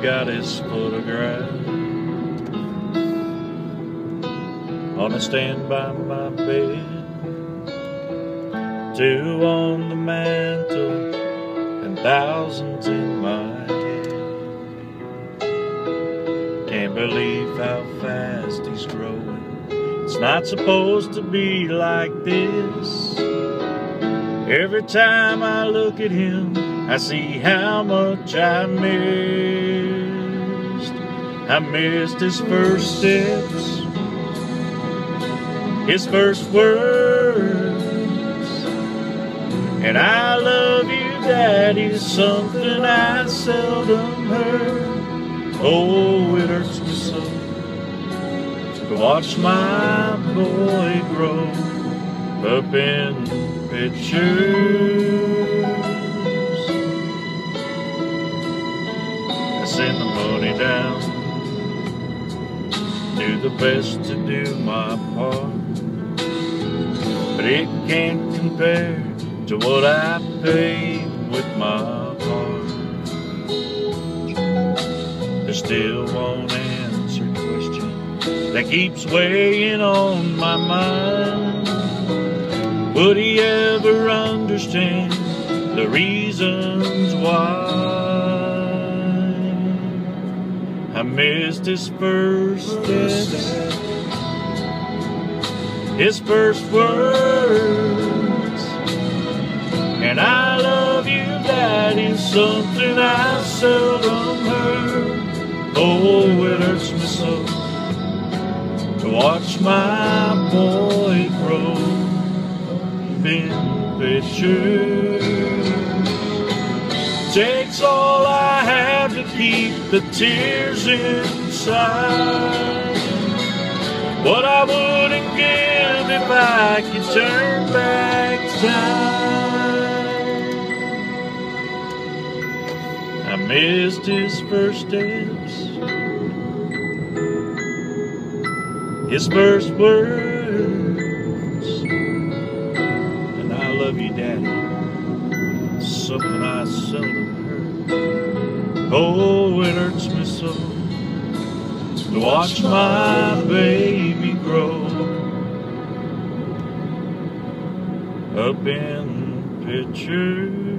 got his photograph on a stand by my bed. Two on the mantle and thousands in my head. Can't believe how fast he's growing. It's not supposed to be like this. Every time I look at him, I see how much I missed. I missed his first steps, his first words. And I love you, Daddy, something I seldom heard. Oh, it hurts me so to watch my boy grow up in pictures. Send the money down, do the best to do my part, but it can't compare to what I paid with my heart. There still won't answer question that keeps weighing on my mind. Would he ever understand the reasons why? Missed his first steps, his first words, and I love you, that is something I seldom heard. Oh, it hurts me so to watch my boy grow in pictures. Takes all keep the tears inside. What I wouldn't give if I could turn back time. I missed his first steps, his first words, and I love you, Daddy. Something I seldom heard. Oh, it hurts me so to watch my baby grow up in pictures.